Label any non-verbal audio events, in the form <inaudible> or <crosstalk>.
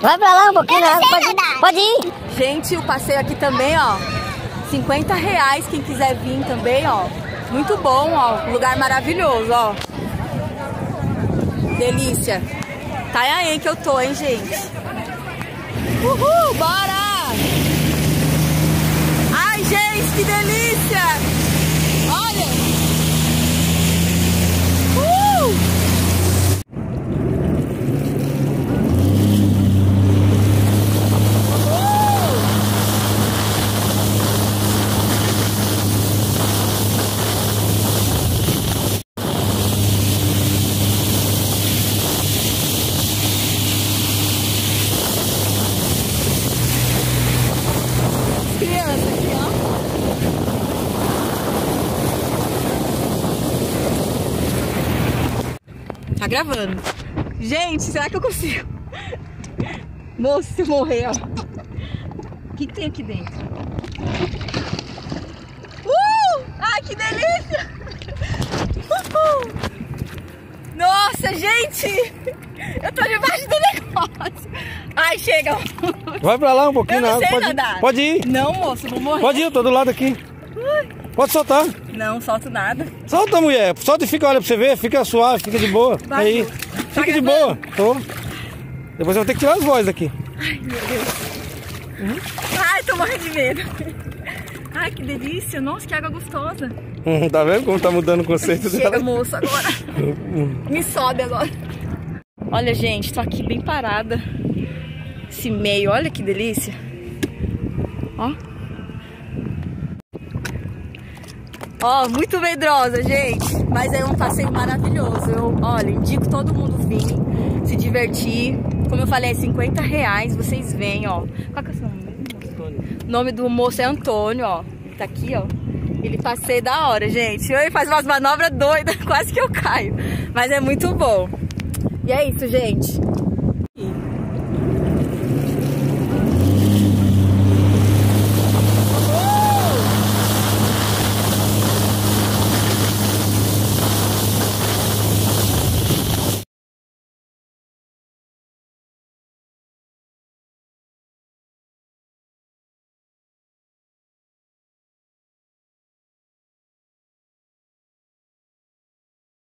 Vai pra lá um pouquinho, né? pode, pode ir. Gente, o passeio aqui também, ó. 50 reais quem quiser vir também, ó. Muito bom, ó. Lugar maravilhoso, ó. Delícia. Tá aí que eu tô, hein, gente. Uhul, bora! Ai, gente, que delícia! Olha! Uh! Aqui, ó. Tá gravando. Gente, será que eu consigo? <laughs> Moço, se morrer, ó. O que, que tem aqui dentro? Uh! Ai, que delícia! Uhul! Nossa, gente! Eu tô debaixo do negócio. Ai, chega. Vai pra lá um pouquinho Eu não na água. sei Pode ir. nadar. Pode ir. Não, moço, vou morrer. Pode ir, eu tô do lado aqui. Pode soltar. Não, solto nada. Solta, mulher. Solta e fica, olha pra você ver. Fica suave, fica de boa. Vai, Aí. Tá Fica de gravando? boa. Tô. Depois eu vou ter que tirar as vozes daqui. Ai, tô morrendo de medo. Ai, que delícia. Nossa, que água gostosa. Hum, Tá vendo como tá mudando o conceito Chega, dela? moço, agora. <laughs> Me sobe agora. Olha, gente, tô aqui bem parada. Esse meio, olha que delícia. Ó. Ó, muito medrosa, gente. Mas é um passeio maravilhoso. Eu, olha, indico todo mundo vir, se divertir. Como eu falei, é 50 reais. Vocês vêm, ó. Qual que é o seu nome mesmo? O nome do moço é Antônio, ó. Tá aqui, ó. Ele passeia da hora, gente. Ele faz umas manobras doidas, <laughs> quase que eu caio. Mas é muito bom. E é isso, gente.